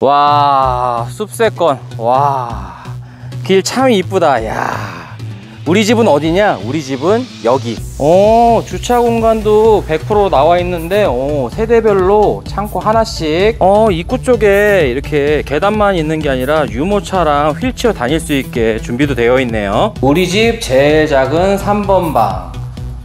와 숲세권. 와 길 참 이쁘다. 야 우리 집은 어디냐? 우리 집은 여기. 어 주차 공간도 100% 나와 있는데 어 세대별로 창고 하나씩. 어 입구 쪽에 이렇게 계단만 있는 게 아니라 유모차랑 휠체어 다닐 수 있게 준비도 되어 있네요. 우리 집 제일 작은 3번 방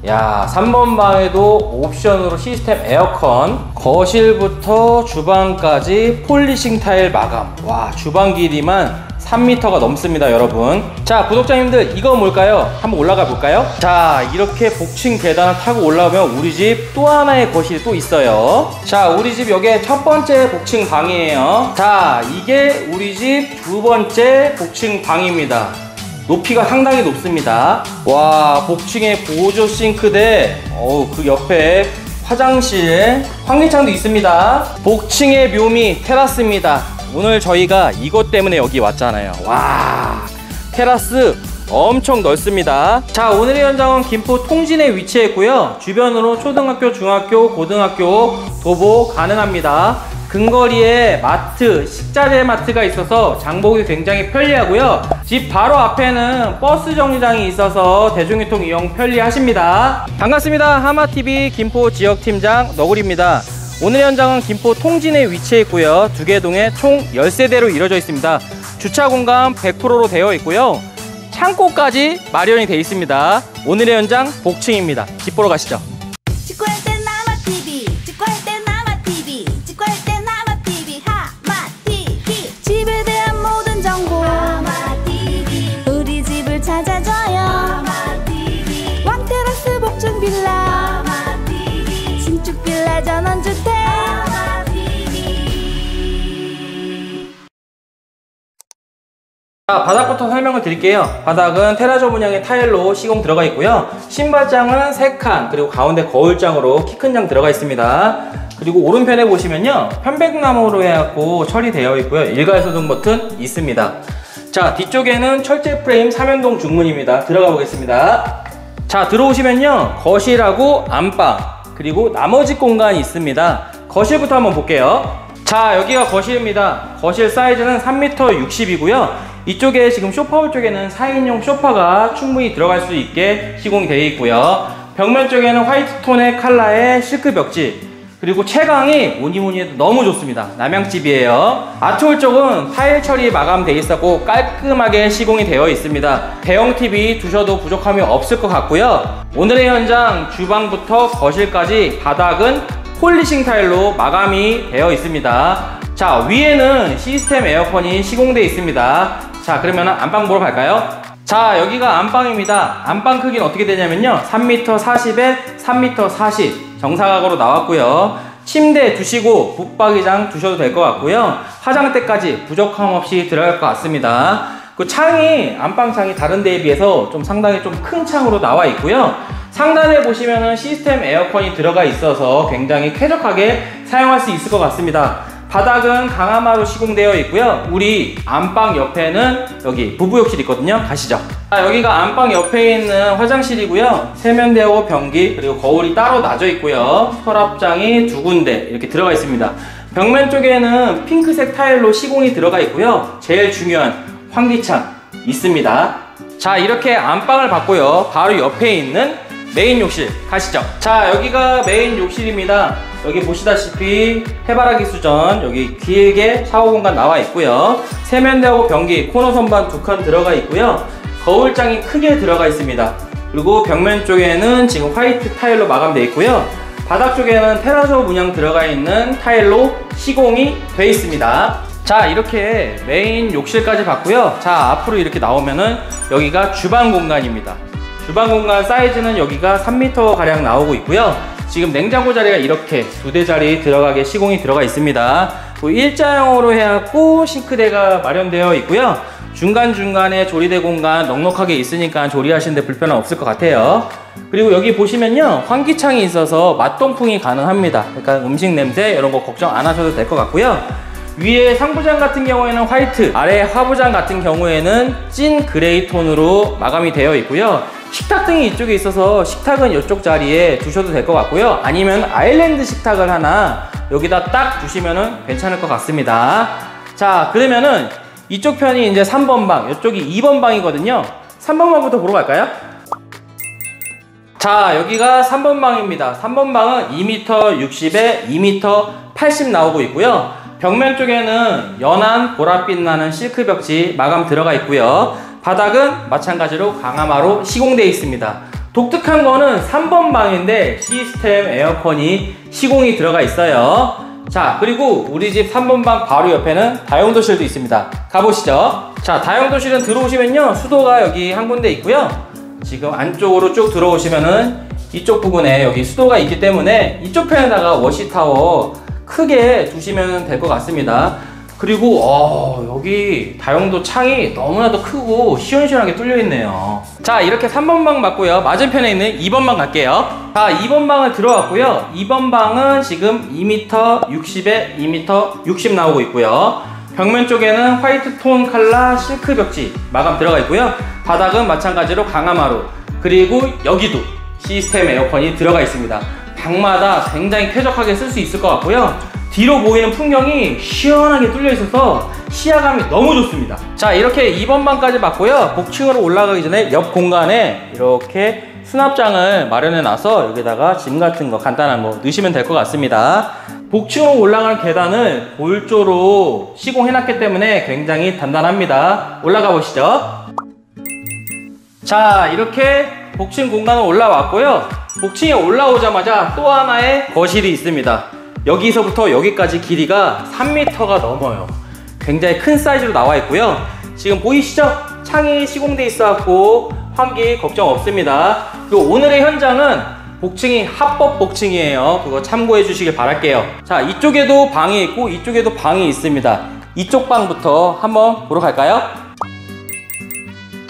야, 3번 방에도 옵션으로 시스템 에어컨, 거실부터 주방까지 폴리싱 타일 마감. 와, 주방 길이만 3m가 넘습니다, 여러분. 자, 구독자님들, 이거 뭘까요? 한번 올라가 볼까요? 자, 이렇게 복층 계단을 타고 올라오면 우리 집 또 하나의 거실이 또 있어요. 자, 우리 집 여기에 첫 번째 복층 방이에요. 자, 이게 우리 집 두 번째 복층 방입니다. 높이가 상당히 높습니다. 와, 복층에 보조 싱크대, 어우, 그 옆에 화장실, 환기창도 있습니다. 복층의 묘미 테라스입니다. 오늘 저희가 이것 때문에 여기 왔잖아요. 와, 테라스 엄청 넓습니다. 자, 오늘의 현장은 김포 통진에 위치했고요. 주변으로 초등학교, 중학교, 고등학교 도보 가능합니다. 근거리에 마트, 식자재 마트가 있어서 장보기 굉장히 편리하고요. 집 바로 앞에는 버스 정류장이 있어서 대중교통 이용 편리하십니다. 반갑습니다. 하마TV 김포 지역팀장 너구리입니다. 오늘 현장은 김포 통진에 위치해 있고요. 두 개 동에 총 10세대로 이루어져 있습니다. 주차 공간 100%로 되어 있고요. 창고까지 마련이 되어 있습니다. 오늘의 현장 복층입니다. 집 보러 가시죠. 자, 바닥부터 설명을 드릴게요. 바닥은 테라조 문양의 타일로 시공 들어가 있고요. 신발장은 3칸, 그리고 가운데 거울장으로 키 큰 장 들어가 있습니다. 그리고 오른편에 보시면요. 편백나무로 해갖고 처리되어 있고요. 일괄 소등 버튼 있습니다. 자, 뒤쪽에는 철제 프레임 삼연동 중문입니다. 들어가 보겠습니다. 자, 들어오시면요. 거실하고 안방, 그리고 나머지 공간이 있습니다. 거실부터 한번 볼게요. 자, 여기가 거실입니다. 거실 사이즈는 3m 60이고요. 이쪽에 지금 소파홀 쪽에는 4인용 소파가 충분히 들어갈 수 있게 시공이 되어 있고요. 벽면 쪽에는 화이트 톤의 컬러의 실크 벽지, 그리고 채광이 뭐니 뭐니 해도 너무 좋습니다. 남양집이에요. 아트홀 쪽은 타일 처리 마감되어 있었고 깔끔하게 시공이 되어 있습니다. 대형 TV 두셔도 부족함이 없을 것 같고요. 오늘의 현장 주방부터 거실까지 바닥은 폴리싱 타일로 마감이 되어 있습니다. 자 위에는 시스템 에어컨이 시공되어 있습니다. 자 그러면 안방 보러 갈까요? 자 여기가 안방입니다. 안방 크기는 어떻게 되냐면요. 3m 40에 3m 40 정사각으로 나왔고요. 침대 두시고 붙박이장 두셔도 될 것 같고요. 화장대까지 부족함 없이 들어갈 것 같습니다. 그 창이 안방 창이 다른 데에 비해서 좀 상당히 좀 큰 창으로 나와 있고요. 상단에 보시면은 시스템 에어컨이 들어가 있어서 굉장히 쾌적하게 사용할 수 있을 것 같습니다 바닥은 강화마로 시공되어 있고요. 우리 안방 옆에는 여기 부부욕실 있거든요. 가시죠. 아, 여기가 안방 옆에 있는 화장실이고요. 세면대하고 변기 그리고 거울이 따로 놔져 있고요. 서랍장이 두 군데 이렇게 들어가 있습니다. 벽면 쪽에는 핑크색 타일로 시공이 들어가 있고요. 제일 중요한 환기창 있습니다. 자 이렇게 안방을 봤고요. 바로 옆에 있는 메인 욕실 가시죠. 자 여기가 메인 욕실입니다. 여기 보시다시피 해바라기 수전 여기 길게 샤워 공간 나와 있고요. 세면대하고 변기 코너 선반 두 칸 들어가 있고요. 거울장이 크게 들어가 있습니다. 그리고 벽면 쪽에는 지금 white 타일로 마감되어 있고요. 바닥 쪽에는 테라조 문양 들어가 있는 타일로 시공이 되어 있습니다. 자 이렇게 메인 욕실까지 봤고요. 자 앞으로 이렇게 나오면은 여기가 주방 공간입니다. 주방 공간 사이즈는 여기가 3m 가량 나오고 있고요. 지금 냉장고 자리가 이렇게 두 대 자리 들어가게 시공이 들어가 있습니다. 일자형으로 해갖고 싱크대가 마련되어 있고요. 중간중간에 조리대 공간 넉넉하게 있으니까 조리하시는데 불편함 없을 것 같아요. 그리고 여기 보시면요. 환기창이 있어서 맛동풍이 가능합니다. 그러니까 음식 냄새 이런 거 걱정 안 하셔도 될 것 같고요. 위에 상부장 같은 경우에는 white, 아래 하부장 같은 경우에는 찐 gray 톤으로 마감이 되어 있고요. 식탁 등이 이쪽에 있어서 식탁은 이쪽 자리에 두셔도 될 것 같고요. 아니면 아일랜드 식탁을 하나 여기다 딱 두시면 괜찮을 것 같습니다. 자, 그러면은 이쪽 편이 이제 3번 방, 이쪽이 2번 방이거든요. 3번 방부터 보러 갈까요? 자, 여기가 3번 방입니다. 3번 방은 2m 60에 2m 80 나오고 있고요. 벽면 쪽에는 연한 보랏빛 나는 실크 벽지 마감 들어가 있고요. 바닥은 마찬가지로 강화마로 시공되어 있습니다. 독특한 거는 3번 방인데 시스템 에어컨이 시공이 들어가 있어요. 자, 그리고 우리 집 3번 방 바로 옆에는 다용도실도 있습니다. 가보시죠. 자, 다용도실은 들어오시면요. 수도가 여기 한 군데 있고요. 지금 안쪽으로 쭉 들어오시면은 이쪽 부분에 여기 수도가 있기 때문에 이쪽 편에다가 워시타워 크게 두시면 될 것 같습니다. 그리고 어, 여기 다용도 창이 너무나도 크고 시원시원하게 뚫려 있네요. 자 이렇게 3번 방 맞고요. 맞은편에 있는 2번 방 갈게요. 자 2번 방을 들어왔고요. 2번 방은 지금 2m 60에 2m 60 나오고 있고요. 벽면 쪽에는 화이트 톤 칼라 실크 벽지 마감 들어가 있고요. 바닥은 마찬가지로 강화마루 그리고 여기도 시스템 에어컨이 들어가 있습니다. 방마다 굉장히 쾌적하게 쓸 수 있을 것 같고요. 뒤로 보이는 풍경이 시원하게 뚫려 있어서 시야감이 너무 좋습니다. 자, 이렇게 2번 방까지 맞고요. 복층으로 올라가기 전에 옆 공간에 이렇게 수납장을 마련해 놔서 여기다가 짐 같은 거 간단한 거 넣으시면 될 것 같습니다. 복층으로 올라가는 계단을 골조로 시공해 놨기 때문에 굉장히 단단합니다. 올라가 보시죠. 자, 이렇게 복층 공간으로 올라왔고요. 복층에 올라오자마자 또 하나의 거실이 있습니다. 여기서부터 여기까지 길이가 3m가 넘어요. 굉장히 큰 사이즈로 나와 있고요. 지금 보이시죠? 창이 시공돼 있어 갖고 환기 걱정 없습니다. 그리고 오늘의 현장은 복층이 합법 복층이에요. 그거 참고해 주시길 바랄게요. 자, 이쪽에도 방이 있고 이쪽에도 방이 있습니다. 이쪽 방부터 한번 보러 갈까요?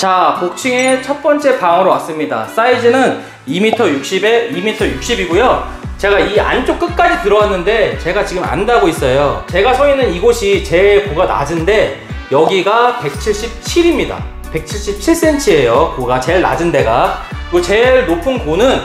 자, 복층의 첫 번째 방으로 왔습니다. 사이즈는 2m 60에 2m 60이고요. 제가 이 안쪽 끝까지 들어왔는데 제가 지금 안다고 있어요. 제가 서 있는 이곳이 제일 고가 낮은데 여기가 177입니다. 177cm예요. 고가 제일 낮은 데가. 그리고 제일 높은 고는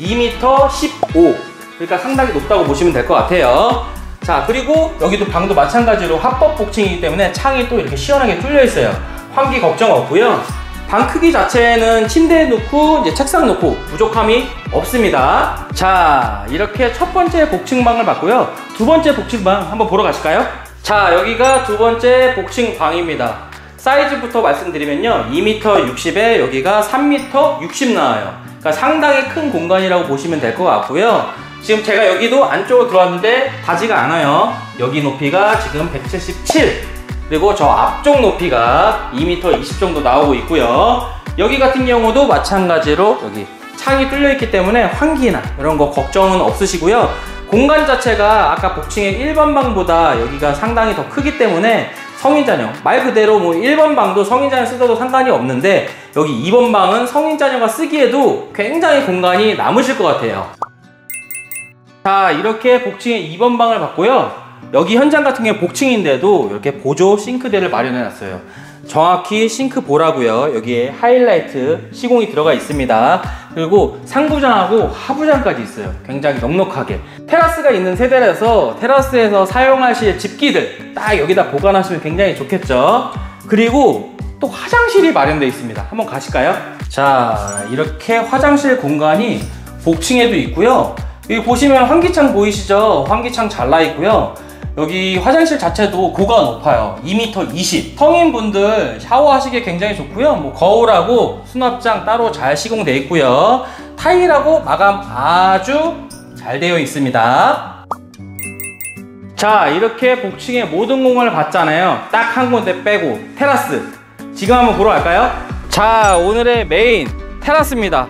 2m 15. 그러니까 상당히 높다고 보시면 될 것 같아요. 자, 그리고 여기도 방도 마찬가지로 합법 복층이기 때문에 창이 또 이렇게 시원하게 뚫려 있어요. 환기 걱정 없고요. 방 크기 자체는 침대 놓고 이제 책상 놓고 부족함이 없습니다. 자, 이렇게 첫 번째 복층방을 봤고요. 두 번째 복층방 한번 보러 가실까요? 자, 여기가 두 번째 복층방입니다. 사이즈부터 말씀드리면요. 2m 60에 여기가 3m 60 나와요. 그러니까 상당히 큰 공간이라고 보시면 될 것 같고요. 지금 제가 여기도 안쪽으로 들어왔는데 닿지가 않아요. 여기 높이가 지금 177. 그리고 저 앞쪽 높이가 2m 20 정도 나오고 있고요. 여기 같은 경우도 마찬가지로 여기 창이 뚫려 있기 때문에 환기나 이런 거 걱정은 없으시고요. 공간 자체가 아까 복층의 1번 방보다 여기가 상당히 더 크기 때문에 성인 자녀 말 그대로 뭐 1번 방도 성인 자녀 쓰셔도 상관이 없는데 여기 2번 방은 성인 자녀가 쓰기에도 굉장히 공간이 남으실 것 같아요. 자 이렇게 복층의 2번 방을 봤고요. 여기 현장 같은 경우 복층인데도 이렇게 보조 싱크대를 마련해 놨어요. 정확히 싱크 보라고요. 여기에 하이라이트 시공이 들어가 있습니다. 그리고 상부장하고 하부장까지 있어요. 굉장히 넉넉하게. 테라스가 있는 세대라서 테라스에서 사용하실 집기들 딱 여기다 보관하시면 굉장히 좋겠죠. 그리고 또 화장실이 마련되어 있습니다. 한번 가실까요? 자, 이렇게 화장실 공간이 복층에도 있고요. 여기 보시면 환기창 보이시죠? 환기창 잘나 있고요. 여기 화장실 자체도 고가 높아요. 2m 20. 성인분들 샤워하시기 굉장히 좋고요. 뭐 거울하고 수납장 따로 잘 시공되어 있고요. 타일하고 마감 아주 잘 되어 있습니다. 자, 이렇게 복층의 모든 공간을 봤잖아요. 딱 한 군데 빼고 테라스. 지금 한번 보러 갈까요? 자, 오늘의 메인 테라스입니다.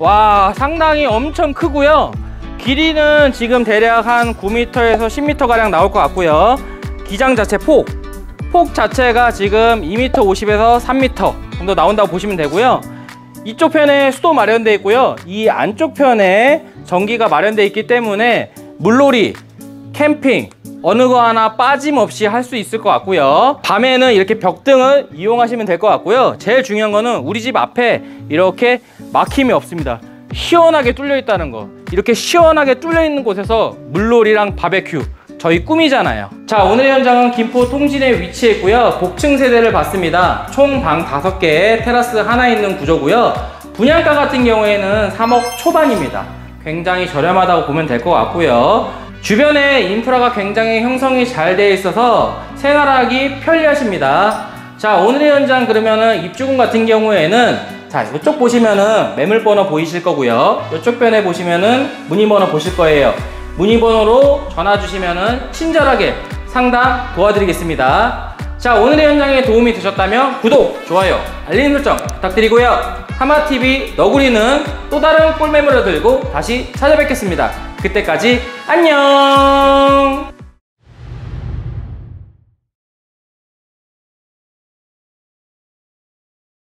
와, 상당히 엄청 크고요. 길이는 지금 대략 한 9m에서 10m 가량 나올 것 같고요. 기장 자체 폭, 폭 자체가 지금 2m 50에서 3m 정도 나온다고 보시면 되고요. 이쪽 편에 수도 마련되어 있고요. 이 안쪽 편에 전기가 마련되어 있기 때문에 물놀이, 캠핑 어느 거 하나 빠짐없이 할 수 있을 것 같고요. 밤에는 이렇게 벽등을 이용하시면 될 것 같고요. 제일 중요한 거는 우리 집 앞에 이렇게 막힘이 없습니다. 시원하게 뚫려 있다는 거. 이렇게 시원하게 뚫려 있는 곳에서 물놀이랑 바베큐 저희 꿈이잖아요. 자, 오늘의 현장은 김포 통진에 위치해 있고요. 복층 세대를 봤습니다. 총 방 5개, 테라스 하나 있는 구조고요. 분양가 같은 경우에는 3억 초반입니다. 굉장히 저렴하다고 보면 될 것 같고요. 주변에 인프라가 굉장히 형성이 잘 되어 있어서 생활하기 편리하십니다. 자, 오늘의 현장 그러면은 입주금 같은 경우에는 자, 이쪽 보시면은 매물번호 보이실 거고요. 이쪽 변에 보시면은 문의번호 보실 거예요. 문의번호로 전화 주시면은 친절하게 상담 도와드리겠습니다. 자, 오늘의 현장에 도움이 되셨다면 구독, 좋아요, 알림 설정 부탁드리고요. 하마TV 너구리는 또 다른 꿀매물을 들고 다시 찾아뵙겠습니다. 그때까지 안녕!